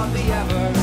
hardly ever.